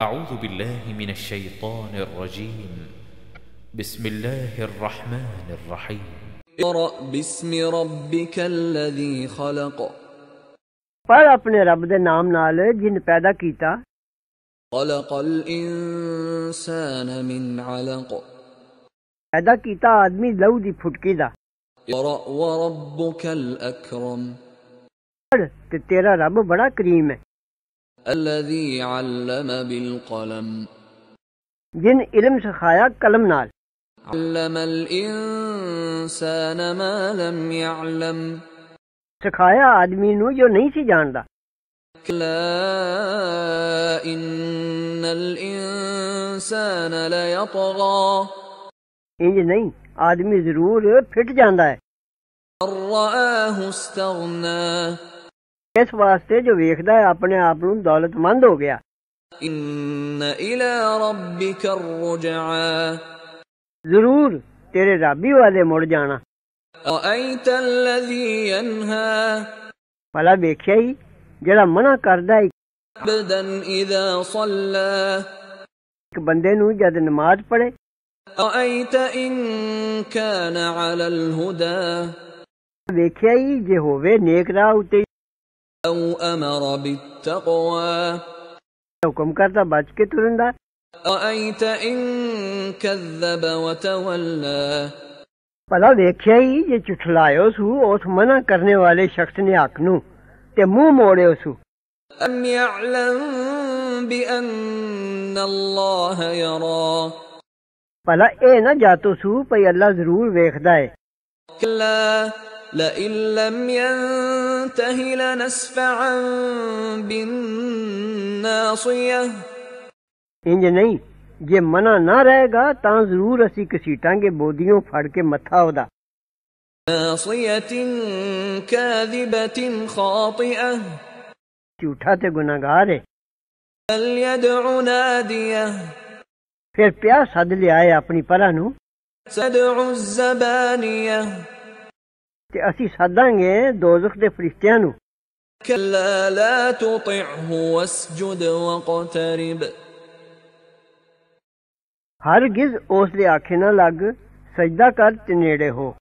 أعوذ بالله من الشيطان الرجيم بسم الله الرحمن الرحيم اقرأ باسم ربك الذي خلق ਪੜ੍ਹ ਆਪਣੇ ਰੱਬ ਦੇ ਨਾਮ ਨਾਲ ਜਿਨ ਪੈਦਾ ਕੀਤਾ خلق الإنسان من علق ਪੈਦਾ ਕੀਤਾ ਆਦਮੀ ਲਹੂ ਦੀ ਫੁਟਕੀ ਦਾ اقرأ وربك الأكرم ਪੜ੍ਹ ਤੇ ਤੇਰਾ ਰੱਬ ਬੜਾ ਕਰੀਮ ਹੈ الذي علم بالقلم. جن علم سکھایا قلم نال. علم الإنسان ما لم يعلم. سکھایا آدمی نو جو نہیں سی جاندا. كلا إن الإنسان ليطغى انج نہیں آدمی ضرور پھٹ جاندا ہے. رآه استغنى. اس واسطے جو ویکھدا ہے اپنے آپ نو دولت مند ہو گیا۔ ان الى ربك الرجعى۔ ضرور تیرے رب ول اے مڑ جانا۔ أرأيت الذي ينهى بھلا ویکھیا ہی جڑا منع کردا ہے۔ عبدا اذا صلى ایک بندے نو جد نماز پڑھے۔ أرأيت ان كان على الهدى ویکھیا ہی جے ہووے نیک راہ او امر بالتقوى. حکم کردا بچ کے ٹرن دا ارأيت ان كذب وتولى. بھلا دیکھیا ہی یہ چٹھلایو سو اس منع کرنے والے شخص نے حق نو تے منہ موڑے سو ألم يعلم بان الله يرى. پلا اے نہ جاتو سو پئی اللہ ضرور ویکھدا ہے۔ لئن لم ينته لنسفعا بالناصية ਇੰਜ ਨਹੀਂ ਜੇ ਮਨਾ ਨਾ ਰਹੇਗਾ ਤਾਂ ਜ਼ਰੂਰ ਅਸੀਂ ਘਸੀਟਾਂਗੇ ਬੋਦੀਆਂ ਫੜ ਕੇ ਮੱਥਾ ਉਹਦਾ ناصية كاذبة خاطئة ਝੂਠਾ ਤੇ ਗੁਨਾਹਗਾਰ ਹੈ فليدع ناديه ਫਿਰ ਪਿਆ ਸੱਦ ਲਿਆਏ ਆਪਣੀ ਪਰਾਂ ਨੂੰ تدع الزبانية ਤੇ ਅਸੀਂ ਸੱਦਾਂਗੇ ਦੋਜ਼ਖ ਦੇ ਫਰਿਸ਼ਤਿਆਂ ਨੂੰ كلا لا تطعه واسجد واقترب ਹਰਗਿਜ਼ ਉਸ ਦੇ ਆਖੇ ਨਾ ਲੱਗ ਸਜਦਾ ਕਰ ਤੇ ਨੇੜੇ ਹੋ